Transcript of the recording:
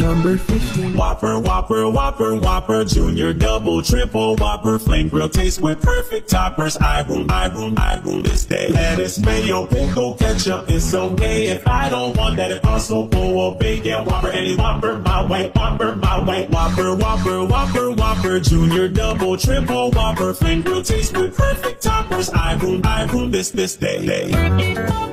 number 15. Whopper, Whopper, Whopper, Whopper, Junior, Double, Triple, Whopper, Flame Grill taste with perfect toppers. I boom, I boom, I boom this day. Lettuce, mayo, pickle, ketchup, it's okay. If I don't want that, it also full of bacon. Whopper, any Whopper, my way, Whopper, my way. Whopper, Whopper, Whopper, Whopper, Junior, Double, Triple, Whopper, Flame Grill taste with perfect toppers. I boom, I boom this, this day. day.